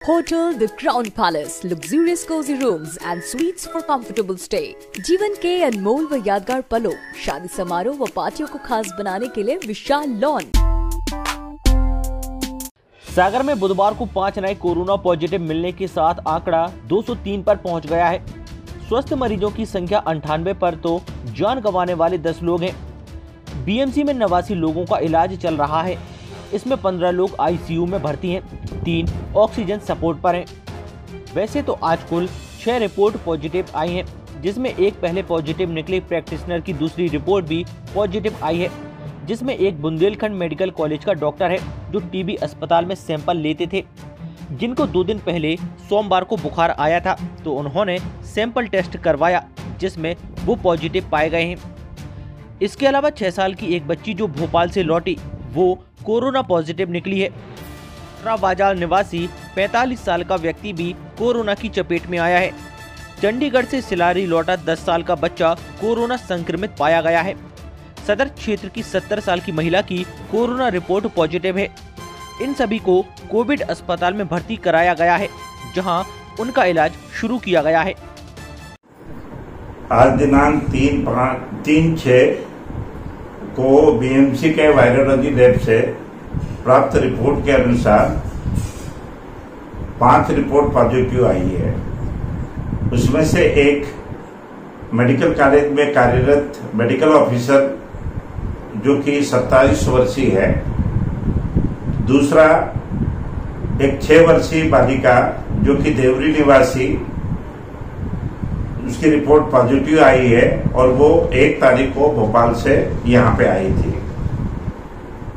Hotel The Crown Palace, luxurious cozy rooms and suites for comfortable stay. जीवन के अनमोल व यादगार पलों, शादी समारोह व पार्टियों को खास बनाने के लिए विशाल लॉन। सागर में बुधवार को पाँच नए कोरोना पॉजिटिव मिलने के साथ आंकड़ा 203 पर पहुँच गया है। स्वस्थ मरीजों की संख्या अंठानवे पर तो जान गंवाने वाले 10 लोग हैं। बीएमसी में नवासी लोगों का इलाज चल रहा है। इसमें 15 लोग आईसीयू में भर्ती हैं, तीन ऑक्सीजन सपोर्ट पर हैं। वैसे तो आज कुल छह रिपोर्ट पॉजिटिव आई हैं, जिसमें एक पहले पॉजिटिव निकले, प्रैक्टिशनर की दूसरी रिपोर्ट भी पॉजिटिव आई है। जिसमें एक बुंदेलखंड मेडिकल कॉलेज का डॉक्टर है, जो टीबी अस्पताल में सैंपल लेते थे। जिनको दो दिन पहले सोमवार को बुखार आया था तो उन्होंने सैंपल टेस्ट करवाया, जिसमें वो पॉजिटिव पाए गए हैं। इसके अलावा छह साल की एक बच्ची जो भोपाल से लौटी वो कोरोना पॉजिटिव निकली है। बाज़ार निवासी 45 साल का व्यक्ति भी कोरोना की चपेट में आया है। चंडीगढ़ से सिलारी लौटा 10 साल का बच्चा कोरोना संक्रमित पाया गया है। सदर क्षेत्र की 70 साल की महिला की कोरोना रिपोर्ट पॉजिटिव है। इन सभी को कोविड अस्पताल में भर्ती कराया गया है, जहाँ उनका इलाज शुरू किया गया है। आज दिनांक तीन पाँच तीन छः को बीएमसी के वायरोलॉजी लैब से प्राप्त रिपोर्ट के अनुसार पाँच रिपोर्ट पॉजिटिव आई है। उसमें से एक मेडिकल कॉलेज में कार्यरत मेडिकल ऑफिसर जो कि सत्ताईस वर्षीय है, दूसरा एक छह वर्षीय बालिका जो कि देवरी निवासी उसकी रिपोर्ट पॉजिटिव आई है और वो एक तारीख को भोपाल से यहाँ पे आई थी।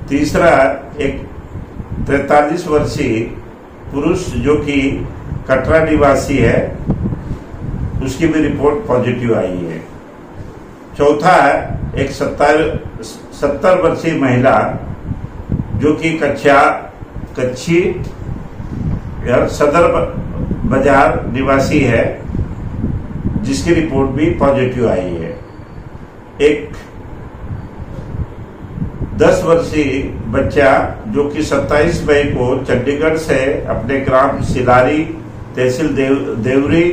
तीसरा, एक तैतालीस वर्षीय पुरुष जो कि कटरा निवासी है, उसकी भी रिपोर्ट पॉजिटिव आई है। चौथा, एक सत्तर सत्तर वर्षीय महिला जो कि कच्छा कच्छी सदर बाज़ार निवासी है जिसकी रिपोर्ट भी पॉजिटिव आई है। एक दस वर्षीय बच्चा जो कि 27 मई को चंडीगढ़ से अपने ग्राम सिलारी तहसील देव, देवरी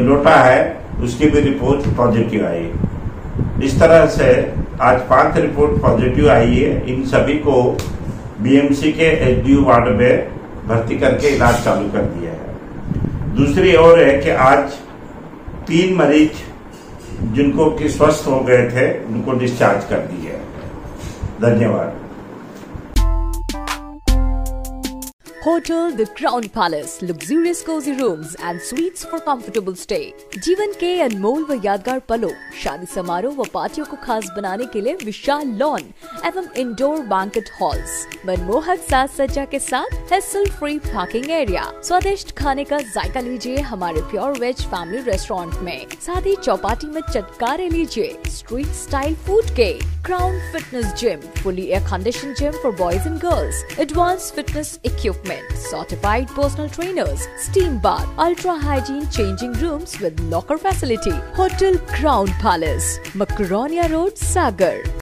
लौटा है उसकी भी रिपोर्ट पॉजिटिव आई। इस तरह से आज पाँच रिपोर्ट पॉजिटिव आई है। इन सभी को बीएमसी के एचडीयू वार्ड में भर्ती करके इलाज चालू कर दिया है। दूसरी ओर है कि आज तीन मरीज़ जिनको कि स्वस्थ हो गए थे उनको डिस्चार्ज कर दिया धन्यवाद। Hotel The Crown Palace luxurious cozy rooms and suites for comfortable stay जीवन के अनमोल व यादगार पलों, शादी समारोह व पार्टियों को खास बनाने के लिए विशाल लॉन एवं इंडोर बैंकेट हॉल्स मनमोहक साज सज्जा के साथ हेसल फ्री पार्किंग एरिया स्वादिष्ट खाने का जायका लीजिए हमारे प्योर वेज फैमिली रेस्टोरेंट में. साथ ही चौपाटी में चटकारे लीजिए स्ट्रीट स्टाइल फ़ूड के. Crown fitness gym fully air condition gym for boys and girls advance fitness equipment certified personal trainers, steam bath, ultra hygiene changing rooms with locker facility. Hotel Crown Palace, Macaronia Road, Sagar.